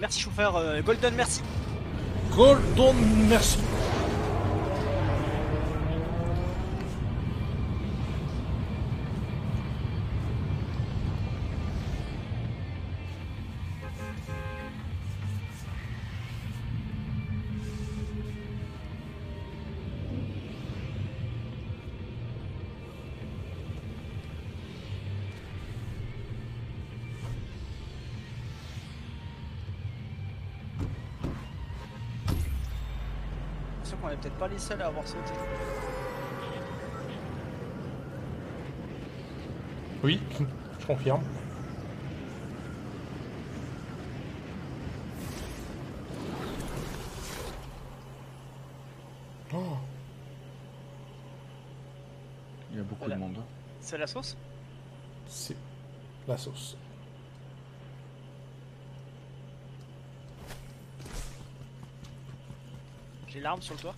Merci chauffeur, euh, Golden, merci. Golden, merci. Peut-être pas les seuls à avoir sauté. Oui, je confirme. Oh, Il y a beaucoup Voilà. de monde. C'est la sauce? C'est la sauce. J'ai l'arme sur le toit.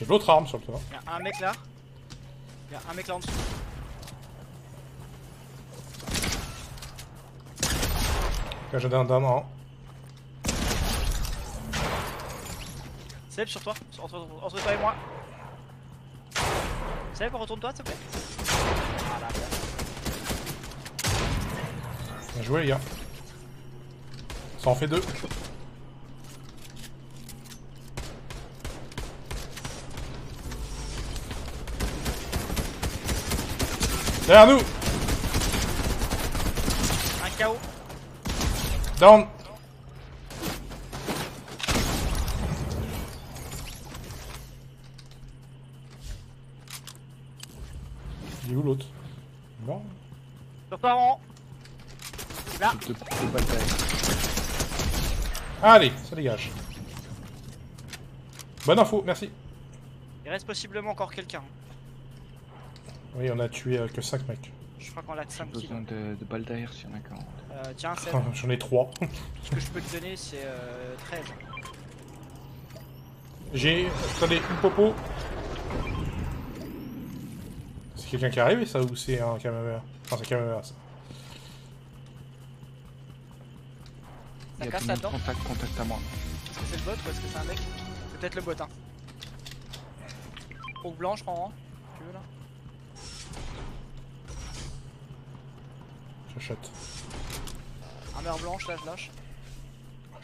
J'ai l'autre arme sur le toit. Il y a un mec là. Il y a un mec là en dessous. J'ai d'un diamant. Seb sur toi, entre, entre toi et moi. Seb, retourne-toi s'il te plaît. Voilà, bien. Bien joué les gars. Ça en fait deux. Derrière nous Un KO. Down Il est où l'autre? Bon. Sur toi. Là. Allez, ça dégage. Bonne info, merci. Il reste possiblement encore quelqu'un. Oui, on a tué euh, que 5 mecs. Je crois qu'on a que 5 kills. Besoin de, de balles d'air s'il y en a 40. Euh, tiens Seb, J'en ai 3. ce que je peux te donner c'est euh, 13. J'ai. Attendez, une popo. C'est quelqu'un qui arrive, ça, ou c'est un caméra Enfin, c'est un caméra, ça. Ça Il y a casse tout le monde. là-dedans Contact, contact à moi. Est-ce que c'est le bot ou est-ce que c'est un mec? Peut-être le bot hein. Au blanc je prends un. Tu veux là? J'achète. Armure blanche là je lâche.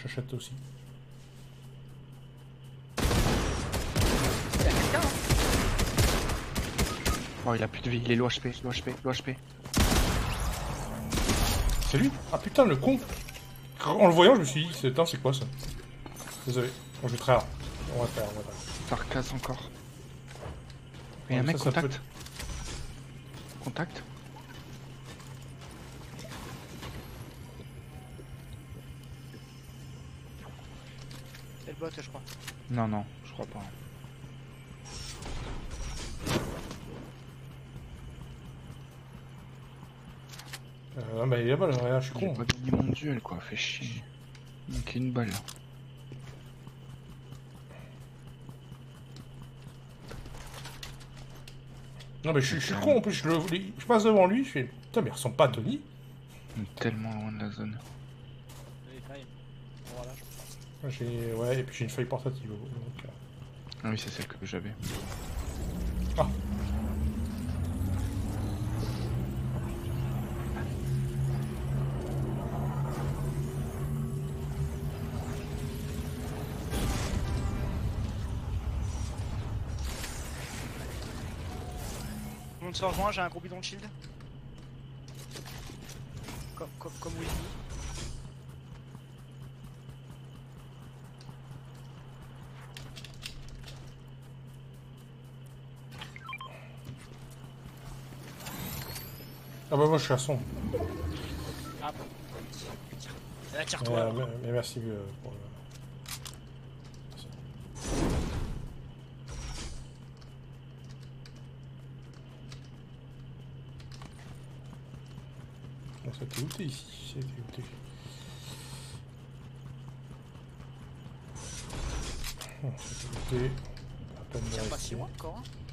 J'achète aussi. Il y a quelqu'un hein Oh, il a plus de vie. Il est low HP, low HP, low HP. C'est lui? Ah putain, le con En le voyant, je me suis dit, c'est putain, c'est quoi ça? Désolé. On joue très rare. On va faire, on va faire. Ça recasse encore. Il y a un mec ça, ça contact? peut- Contact? Bot je crois. Non, non, je crois pas. Euh, non, bah il est là, regarde, je suis J'ai con. pas gagné mon duel quoi, fait chier. Il manque une balle. Non, mais je, suis- je suis con en plus, je, le, je passe devant lui, je fais putain, mais il ressemble pas à Tony. On est tellement loin de la zone. Les failles. Voilà je crois. J'ai. Ouais, et puis j'ai une feuille portative. Donc, euh, Ah oui, c'est celle que j'avais. Ah. Tout le monde se rejoint, j'ai un gros bidon de shield. Comme, comme, comme Willy. Ah bah moi je suis à son. Ah bon. Là, Mais, euh, mais- mais merci euh, pour le. Bon, ça t'est t'es ici C'était où t'es Bon, ça t'est Tire pas si loin encore. hein.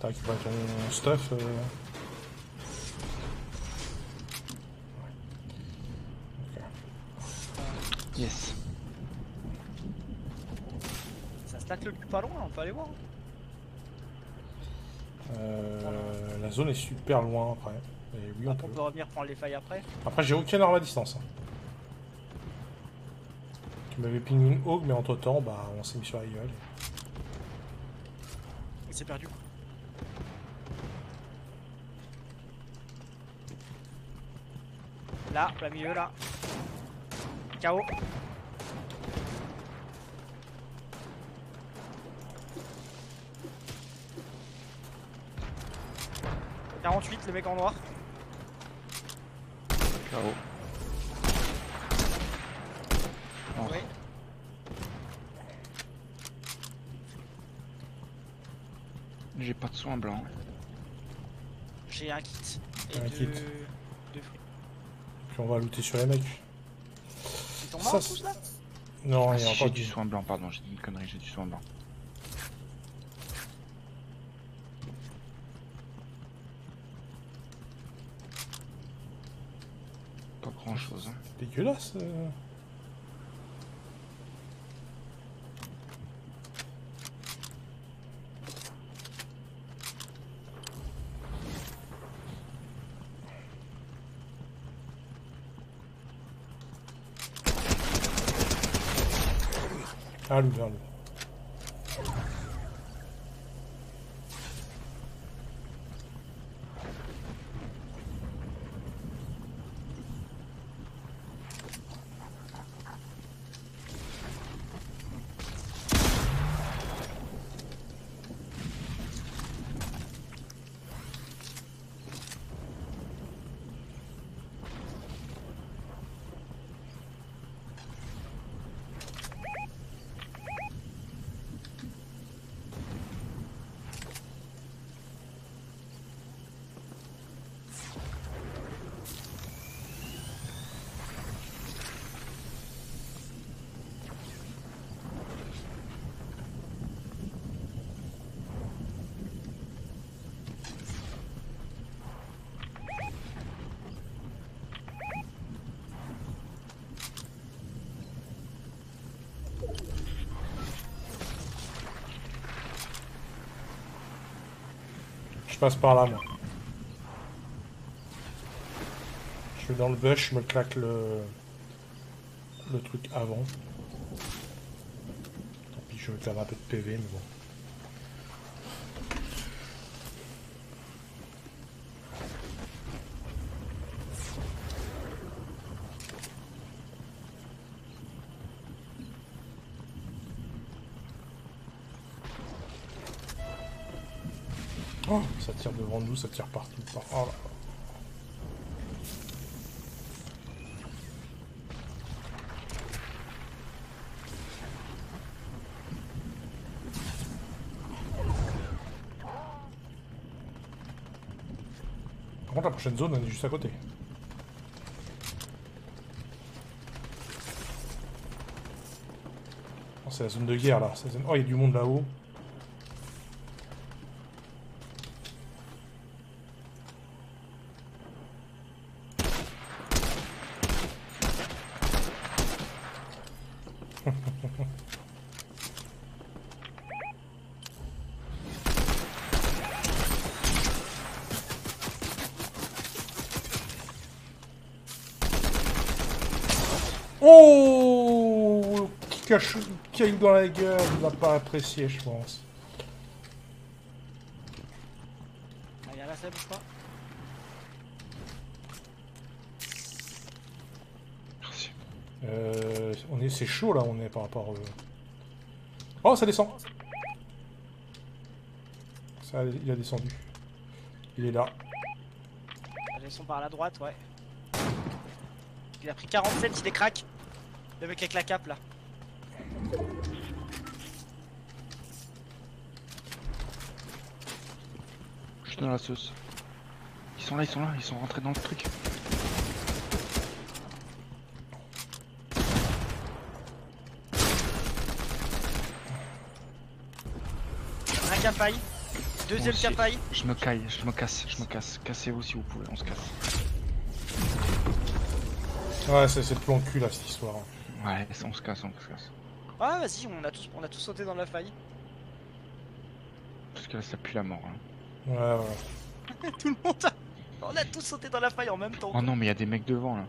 T'as récupéré ton stuff. euh. Yes. Ça se latte le cul pas loin, on peut aller voir. Euh, la zone est super loin après. Et oui, on Après, peut. on peut revenir prendre les failles après. Après, j'ai aucune arme à distance. hein. Tu m'avais ping une hawk, mais entre temps, bah, on s'est mis sur la gueule. Il s'est perdu. Là, plein milieu, là. KO. « 48, le mec en noir. KO. Mort. Oui. J'ai pas de soin blanc. J'ai un kit. Et Un deux... kit. Puis on va looter sur les mecs. Ils sont morts tous là Non, Ah, il y a si, j'ai du soin blanc, pardon, j'ai dit une connerie, j'ai du soin blanc. Pas grand chose. dégueulasse. euh. Ah, loup, Je passe par là, moi. Je vais dans le bush, je me claque le... truc avant. Tant pis, je vais perdre un peu de PV, mais bon. Oh, ça tire devant nous, ça tire partout. par- Oh là. Par contre, la prochaine zone, elle est juste à côté. Oh, c'est la zone de guerre là. Oh, il y a du monde là-haut. Oh Qui cache caillou dans la gueule, il va pas apprécier, je pense. Ah, il y a là, ça bouge pas. Merci. Euh, on est, c'est chaud là, on est par rapport. euh, Oh, ça descend. Ça, il a descendu. Il est là. Ils sont par la droite, ouais. Il a pris 47, il est crack. Le mec avec la cape là. Je suis dans la sauce. Ils sont là, ils sont là, ils sont rentrés dans le truc. Un capaille. Deuxième capaille. Je me caille, je me casse, je me casse. Cassez-vous si vous pouvez, on se casse. Ouais, c'est c'est le plan cul là cette histoire. Ouais, on se casse, on se casse. Ah vas-y, on a tous on a tous sauté dans la faille. Parce que là, ça pue la mort. hein. Ouais, ouais. Tout le monde a... On a tous sauté dans la faille en même temps. Oh non, mais il y a des mecs devant là.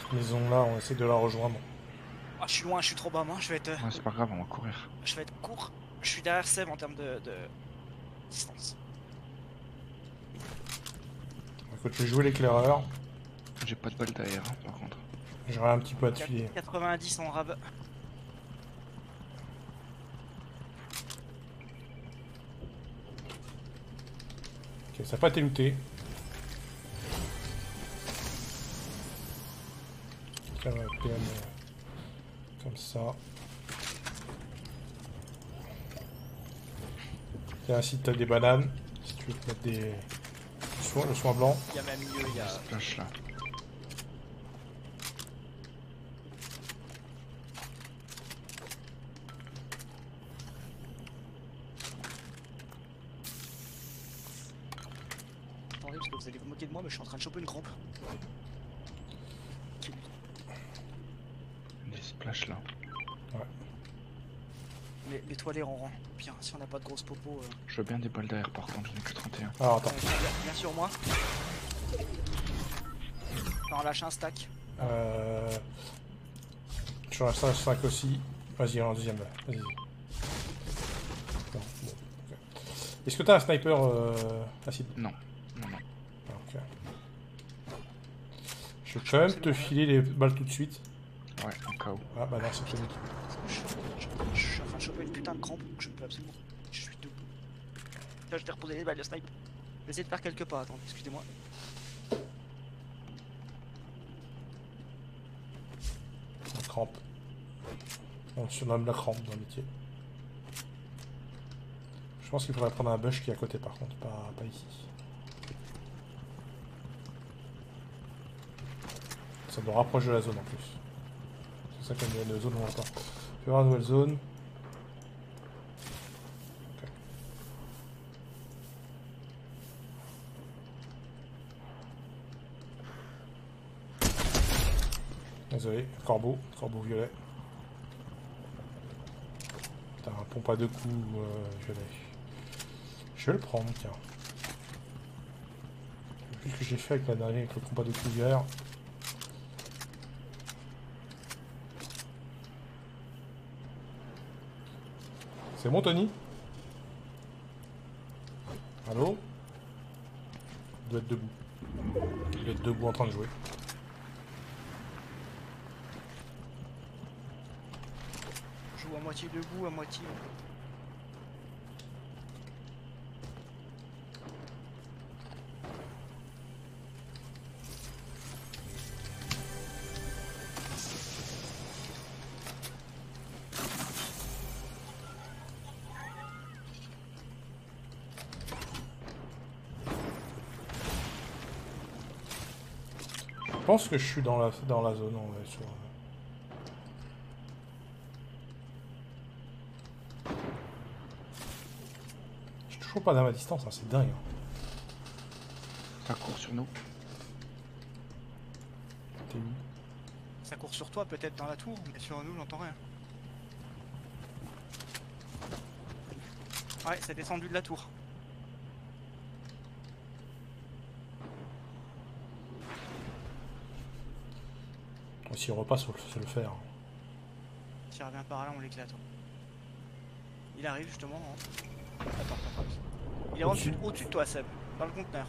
Cette maison là, on essaie de la rejoindre. Ah, je suis loin, je suis trop bas moi, je vais être euh, Ouais, c'est pas grave, on va courir. je vais être court. Je suis derrière Seb en termes de, de distance. Écoute, je vais jouer l'éclaireur. J'ai pas de balle derrière, hein, par contre. J'aurai un petit peu à te filer. 90 en rab. Ok, ça n'a pas été looté. Ça va PM, euh, comme ça. Tiens, si t'as des bananes, si tu veux te mettre des... Le soin, le soin blanc. Il y a même mieux, il y a. Splash là. Attendez parce que vous allez vous moquer de moi mais je suis en train de choper une crampe. Des splash là. Mais nettoie les rangs. Pire, si on n'a pas de grosses popos. Euh... Je veux bien des balles derrière par contre, j'en ai que 31. Alors attends. euh, viens, viens sur moi. On lâche un stack. Euh... Je suis à 5 aussi. Vas-y, en deuxième là. Vas-y. Est-ce que t'as un sniper euh, acide? Non, non, non. Ah, Ok. Je vais quand même te filer les balles tout de suite. Ouais, en KO. Ah bah non, c'est fini. Je, je- je suis en train de choper une putain de crampe, je peux absolument. Je suis debout. Là, je t'ai reposé les balles de snipe. Je vais essayer de faire quelques pas, attends, excusez-moi. La crampe. On surnomme la crampe dans le métier. Je pense qu'il faudrait prendre un bush qui est à côté par contre, pas, ici. Ça nous rapproche de la zone en plus. C'est ça y a une zone on entend. Je vais voir une nouvelle zone. Désolé, corbeau, corbeau violet. T'as un pompe à deux coups euh, violet. Je vais le prendre, tiens. Vu ce que j'ai fait avec la dernière, avec le pompe à deux coups violet. C'est bon, Tony? Allô? Il doit être debout. Il doit être debout en train de jouer. Je joue à moitié debout, à moitié. Je pense que je suis dans la, dans la zone, on est sur... J'ai toujours pas d'arme à distance, hein, c'est dingue. hein. Ça court sur nous. T'es où? Ça court sur toi, peut-être dans la tour, mais sur nous, j'entends rien. Ouais, c'est descendu de la tour. Oh, S'il repasse, faut le- faut le faire. S'il revient par là, on l'éclate. Il arrive justement. hein. Attends, attends, attends. Il est Au-dessus. de toi, Seb, dans le conteneur.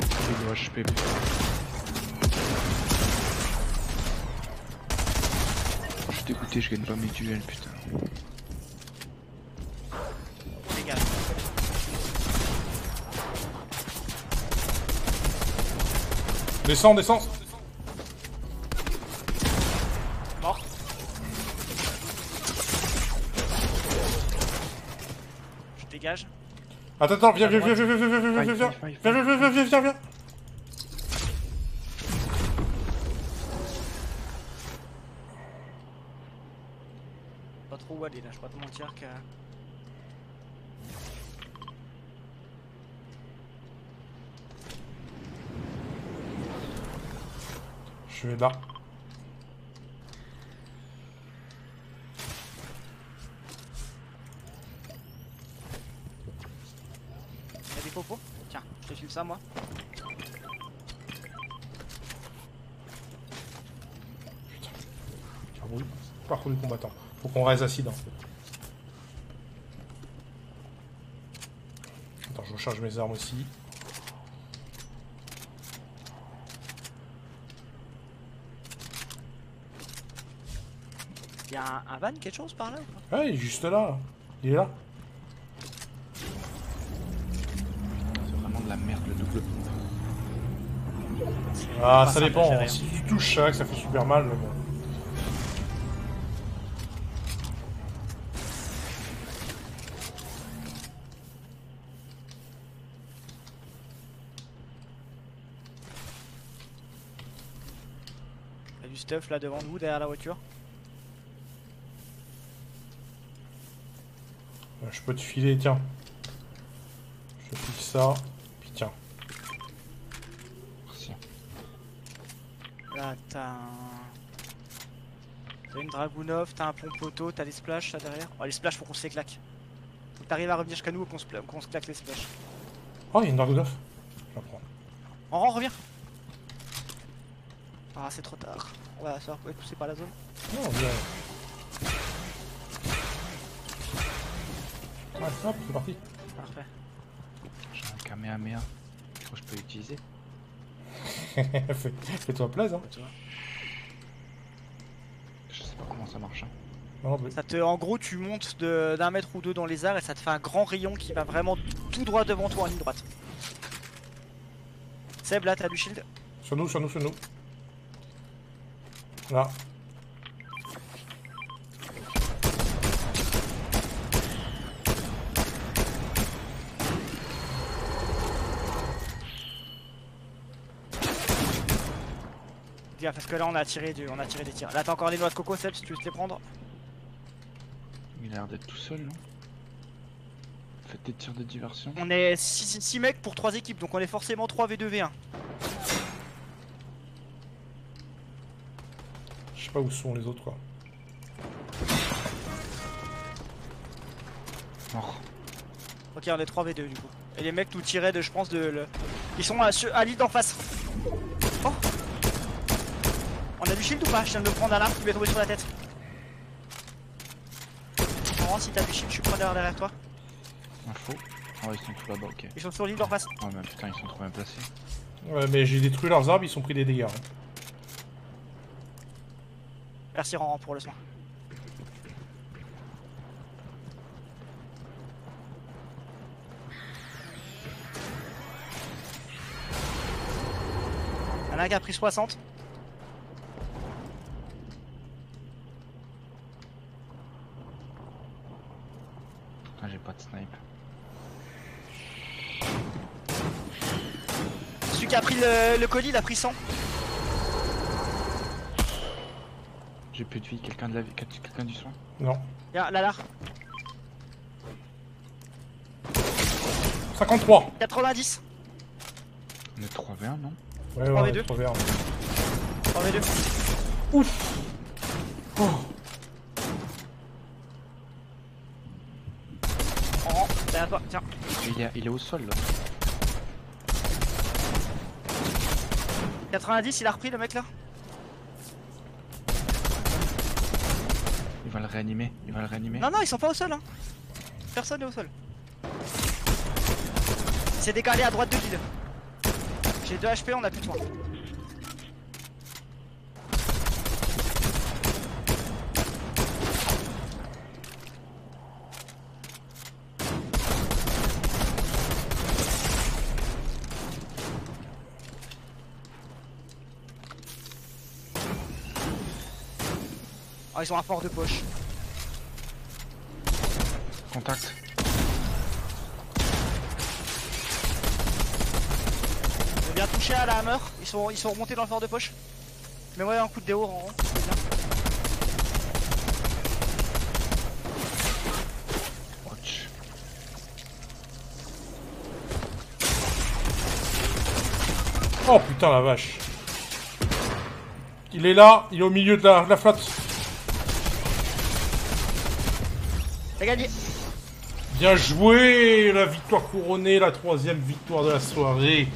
J'ai le HP. Je suis dégoûté, je gagne pas mes duels, putain. Dégage. Descends, descends Attends, attends, viens, viens, viens, viens, viens, viens, viens, viens, viens, viens, viens, viens, viens, viens, viens. viens, viens, viens, viens, Pas trop où aller là, je vais pas te mentir que. Je vais là. Ça moi. Oui. Parcours du combattant. Faut qu'on reste acide en fait. Attends, je recharge mes armes aussi. Y'a un, un van, quelque chose par là ou pas? Ah, il est juste là. Il est là. Merde le double. Ah, ça dépend. gérer. Si tu touches chaque, ça fait super mal. Mais bon. Y'a du stuff là devant nous, derrière la voiture. Je peux te filer, tiens. Je te file ça. Puis tiens. Merci. T'as un. T'as une Dragunov, t'as un plomb poteau, t'as des splashs là derrière. Oh, les splashs, faut qu'on se les claque. Faut que t'arrives à revenir jusqu'à nous et qu'on se, pla- se claque les splashs. Oh, il y a une Dragunov. Je la prends. On rentre, reviens Ah, c'est trop tard. On va savoir être poussé par la zone. Non, bien. Ouais, hop, c'est parti. Parfait. J'ai un Kamehameha. Je crois que je peux l'utiliser. Fais- Fais-toi plaisir. Hein. Je sais pas comment ça marche. hein. Non, mais- Ça te, en gros, tu montes de- d'un mètre ou deux dans les airs et ça te fait un grand rayon qui va vraiment tout droit devant toi en ligne droite. Seb, là, t'as du shield? Sur nous, sur nous, sur nous. Là. Gaffe, parce que là, on a tiré, du, on a tiré des tirs. Là, t'as encore des noix de coco, Seb, si tu veux te les prendre. Il a l'air d'être tout seul, non? Faites des tirs de diversion. On est 6 mecs pour 3 équipes, donc on est forcément 3 V2V1. Je sais pas où sont les autres, quoi. Mort. Ok, on est 3 V2 du coup. Et les mecs nous tiraient de, je pense, de. Le... Ils sont à, à l'île d'en face. Oh A du shield ou pas Je viens de me prendre un arme qui m'est tombé sur la tête. Laurent, si t'as du shield, je suis preneur derrière toi. Info. Ah ouais, ils sont tous là-bas, ok. Ils sont sur l'île d'en face. Ouais, mais putain, ils sont trop bien placés. Ouais, mais j'ai détruit leurs arbres, ils ont pris des dégâts. hein. Merci Laurent pour le soin. Y'en a un qui a pris 60. Putain, j'ai pas de snipe. Celui qui a pris le, le colis, il a pris 100. J'ai plus de vie. Quelqu'un de la vie. Quelqu'un du soin? Non. Y'a Lalar, 53 90. On est 3v1, non? Ouais, ouais, V2. trop vert. 3 V2. Ouf Oh. On rentre derrière toi, tiens. Il est, il est au sol, là. 90, il a repris le mec là? Il va le réanimer. Il va le réanimer. Non, non, ils sont pas au sol. Hein. Personne n'est au sol. Il s'est décalé à droite de l'île. J'ai 2 HP, on a plus de soin. Ah, ils ont un fort de poche. Contact. J'ai bien touché à la hammer, ils sont, ils sont remontés dans le fort de poche. Mais moi un coup de déo en rond. Watch. Oh putain la vache Il est là, il est au milieu de la flotte Bien joué La victoire couronnée, la troisième victoire de la soirée.